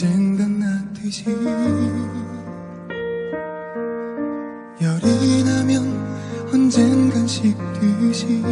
언젠간 났듯이 열이 나면 언젠간 식뛰지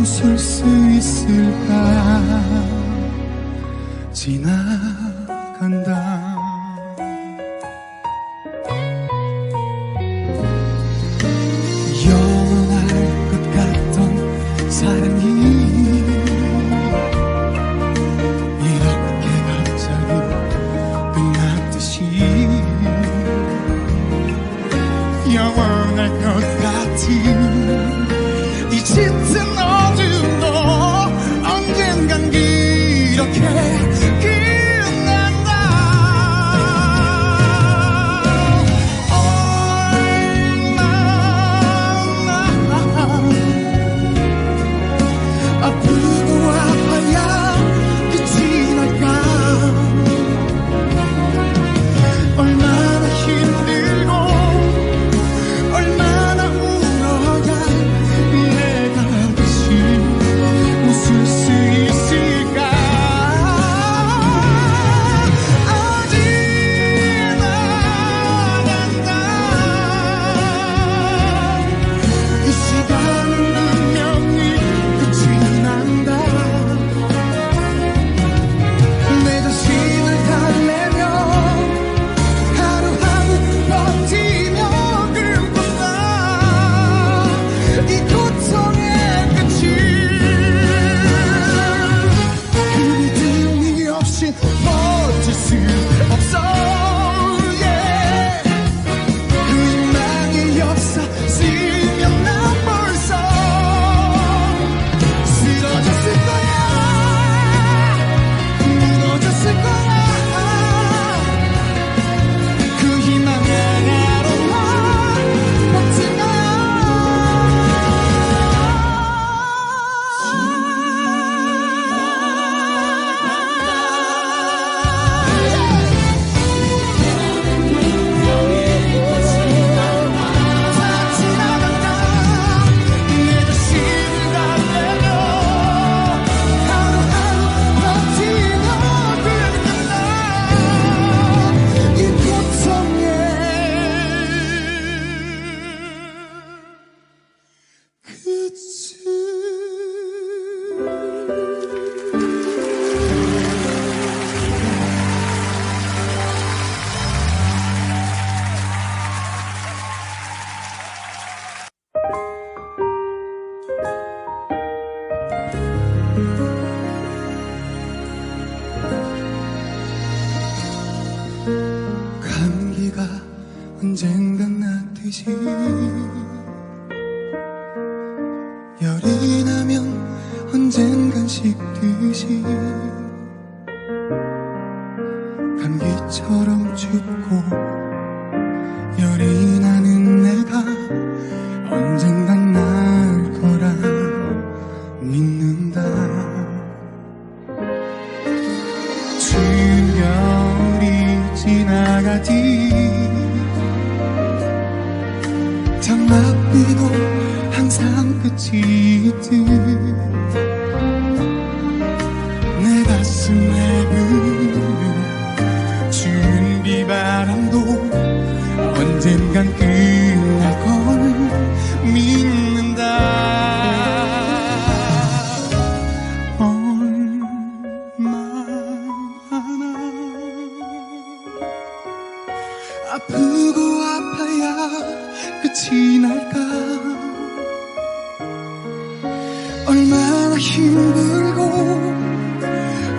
웃을 수 있을까? 지나간다. 아프고 아파야 끝이 날까? 얼마나 힘들고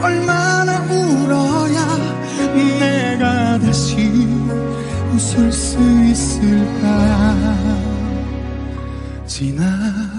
얼마나 울어야 내가 다시 웃을 수 있을까? 지나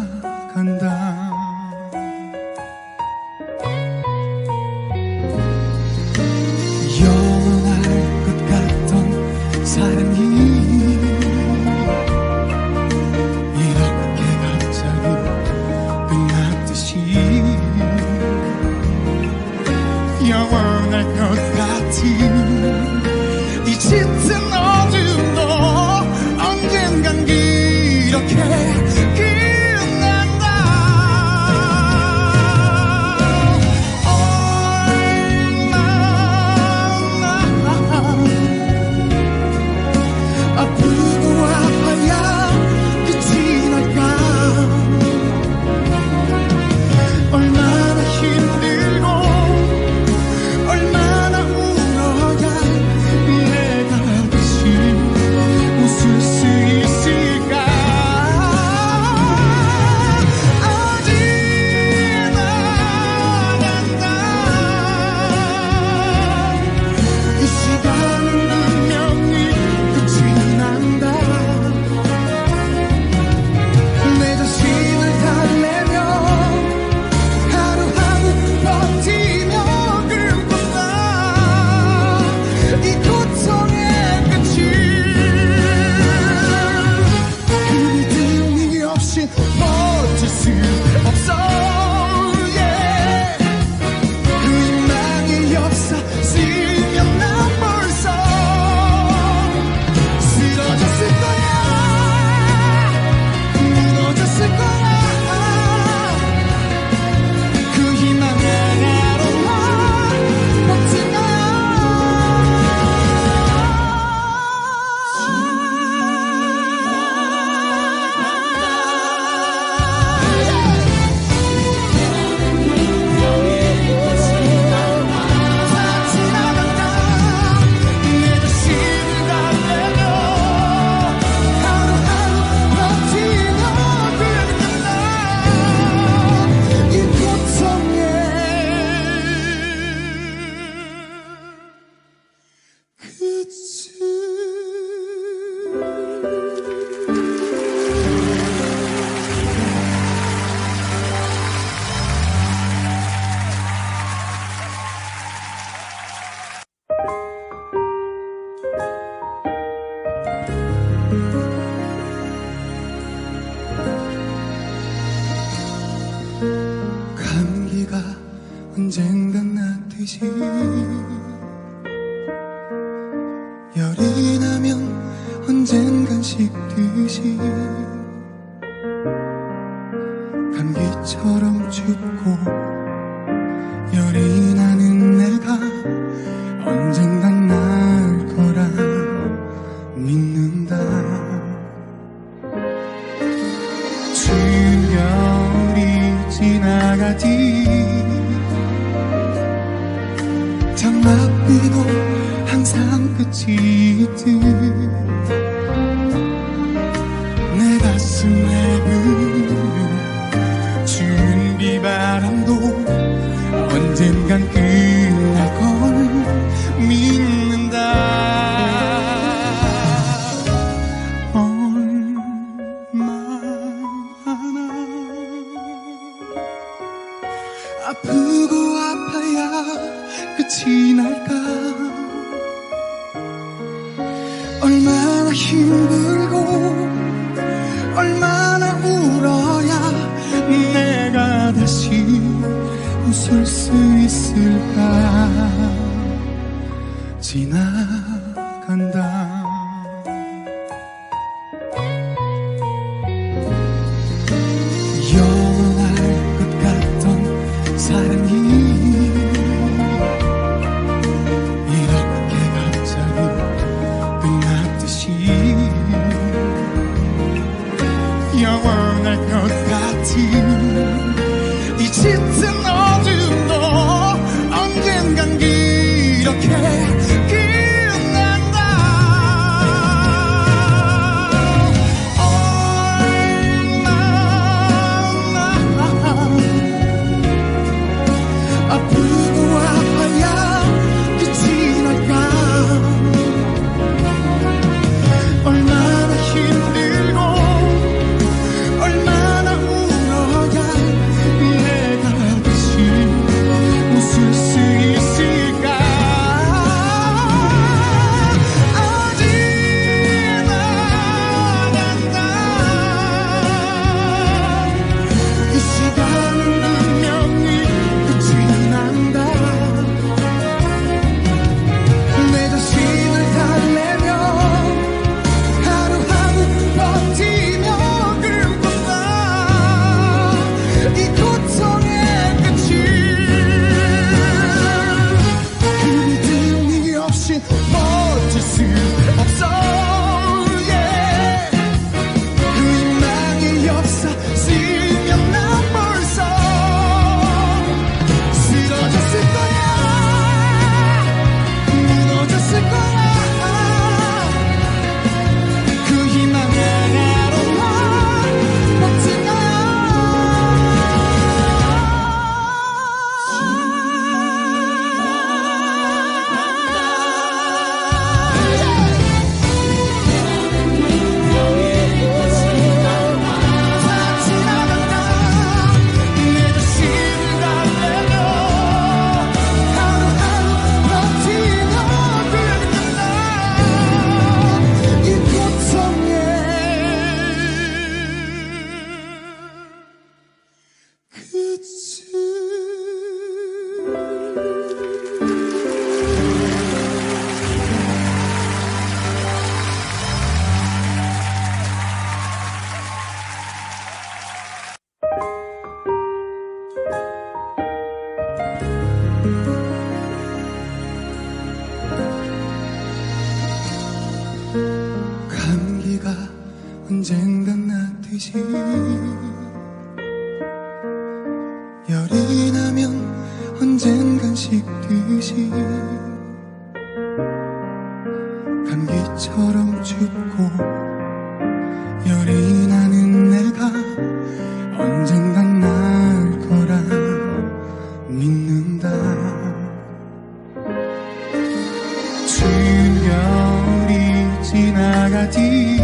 한마디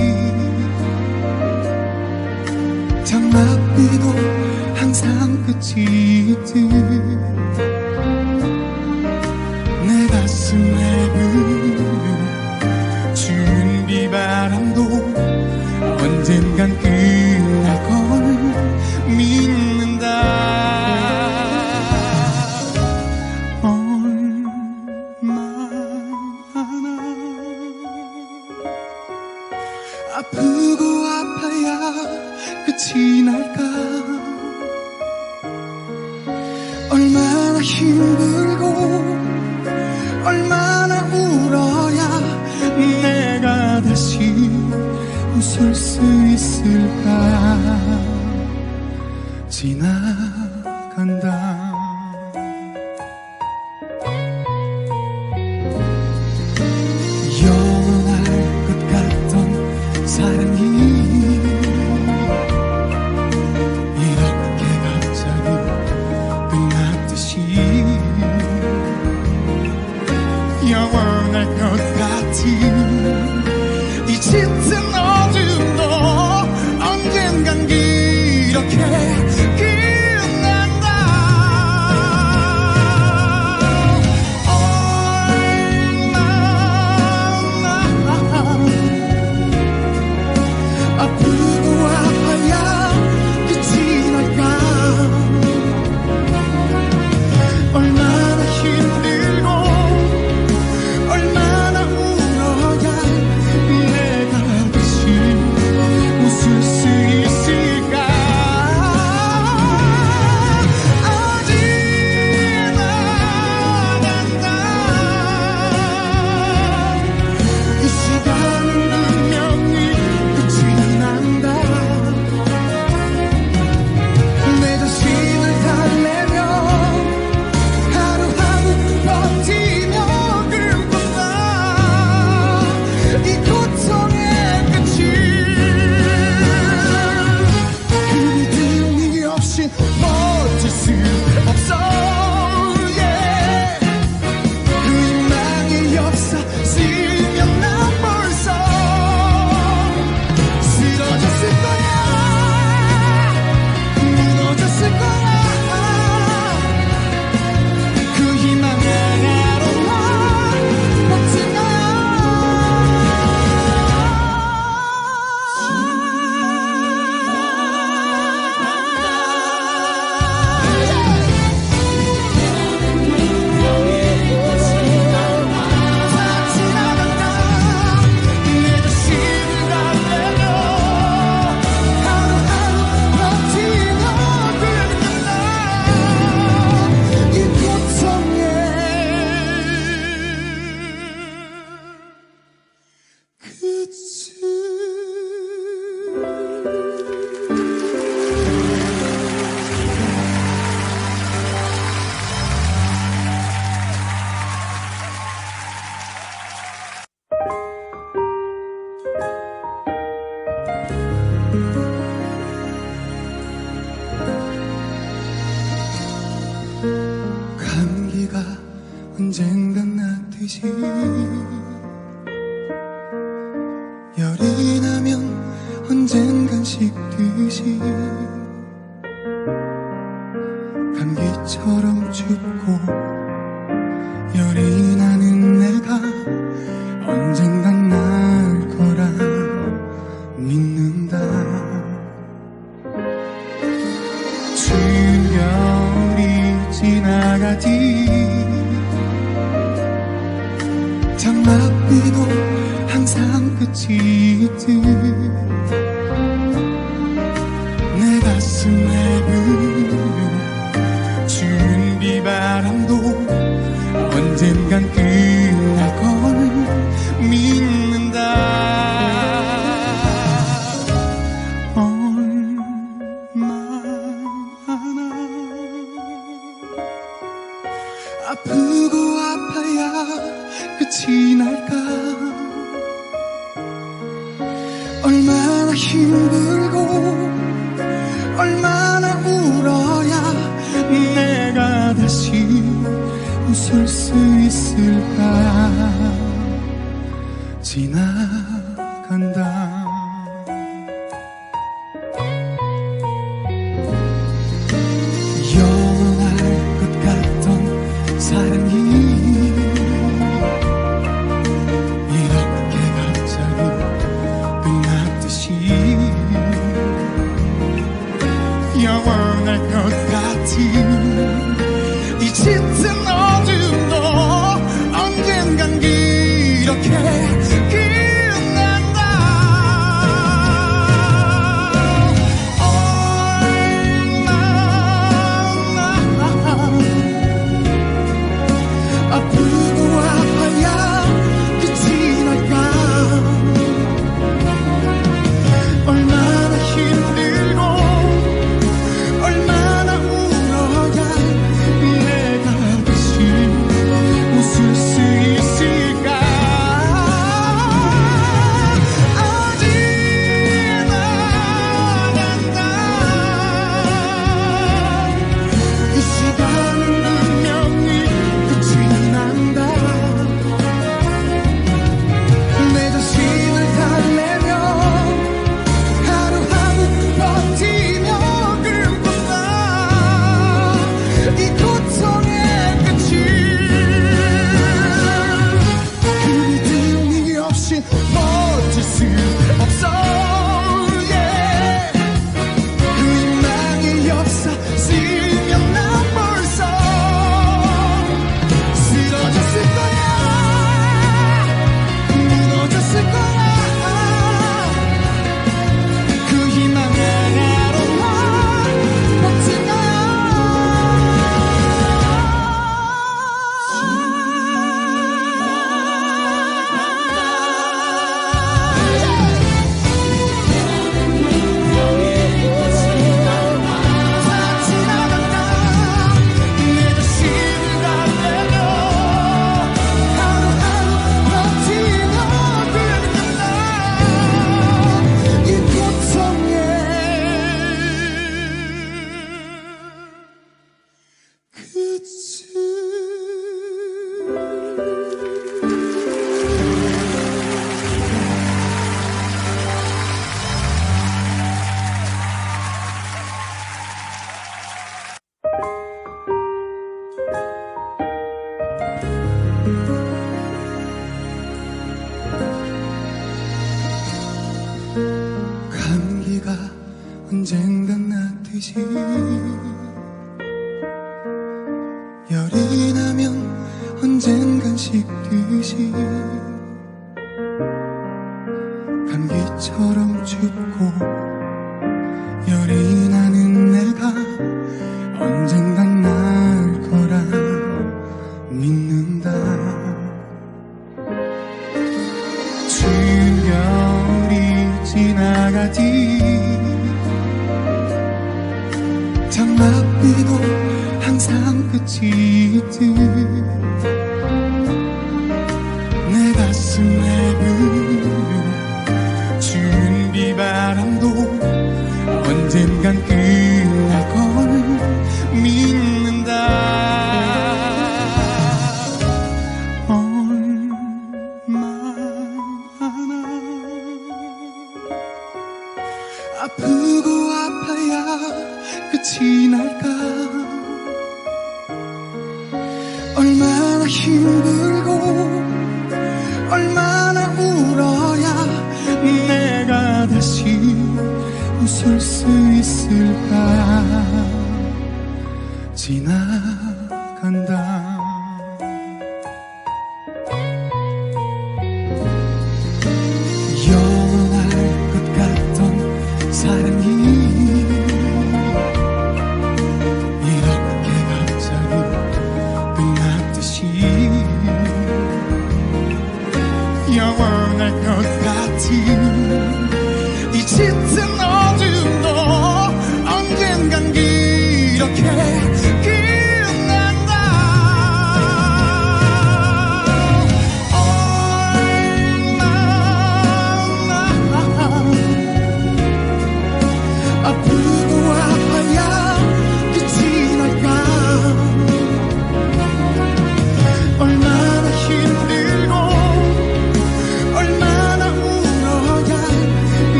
참 아프고 항상 끝이 든 감기처럼 춥고 그대가 언젠간 낫듯이 열이 나면 언젠간 식듯이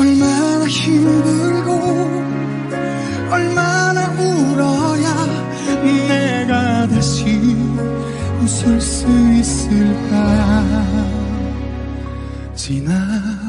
얼마나 힘들고 얼마나 울어야 내가 다시 웃을 수 있을까? 지나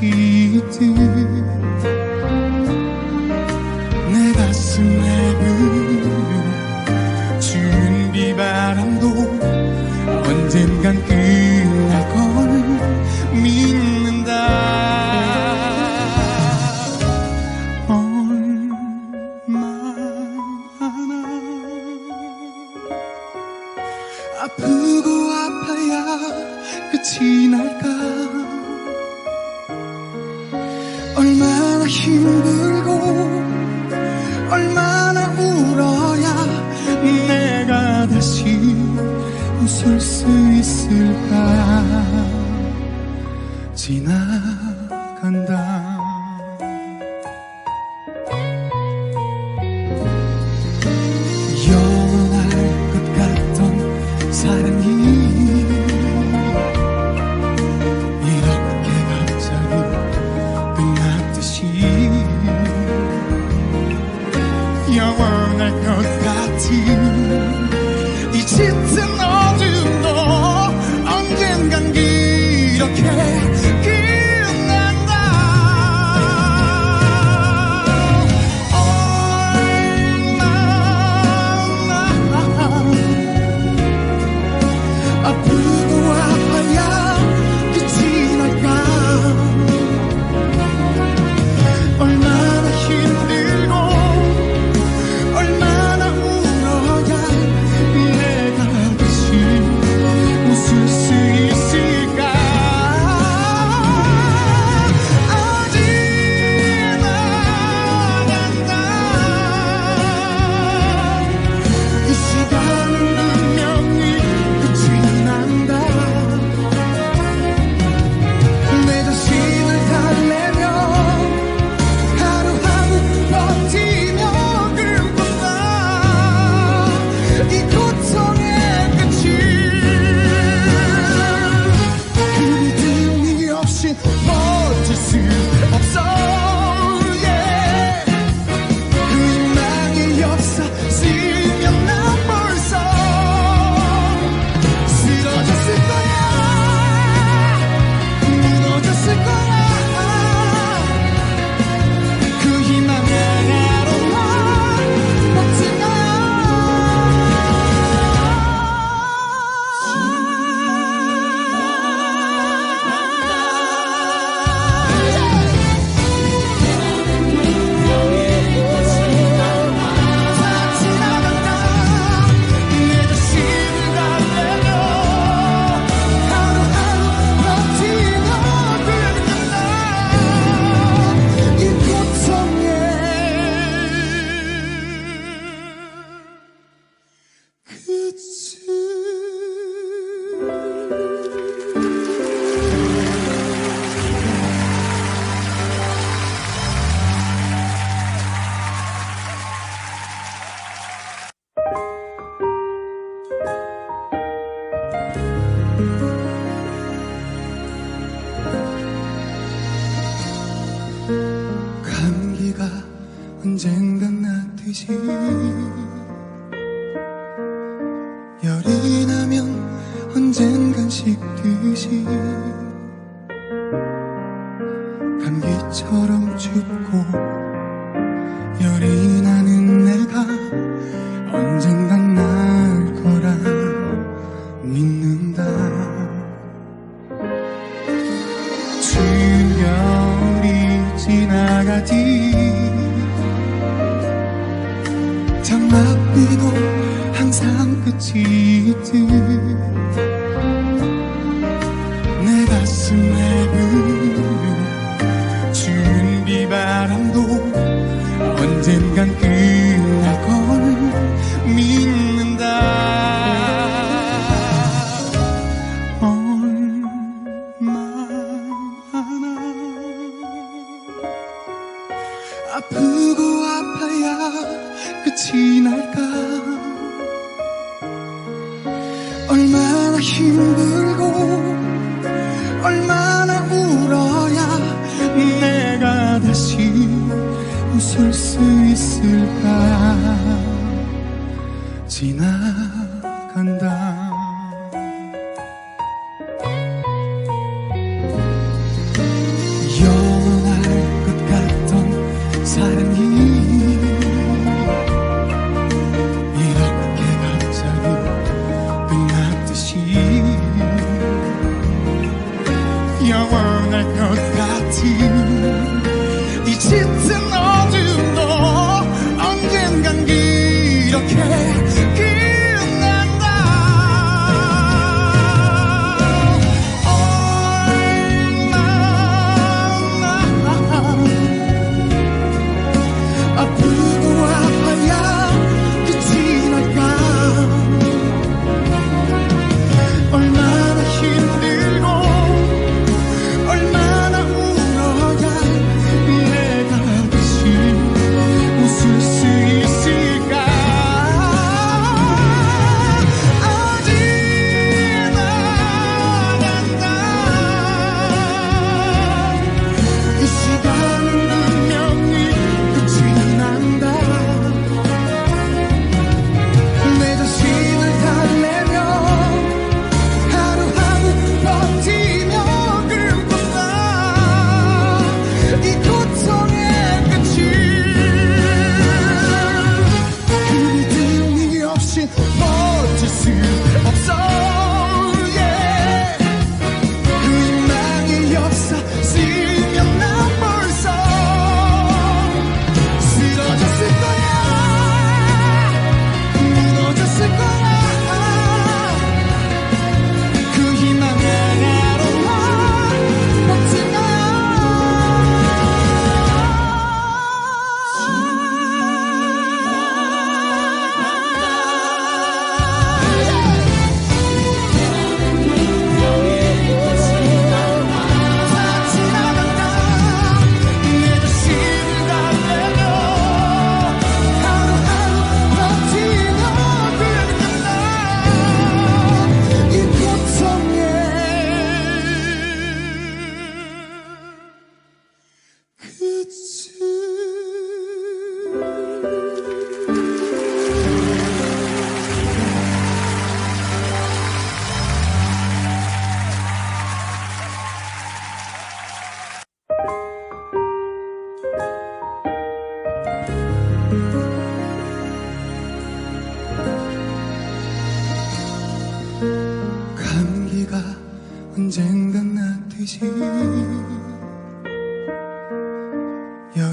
항상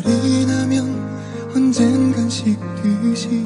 열이 나면 언젠간 식듯이.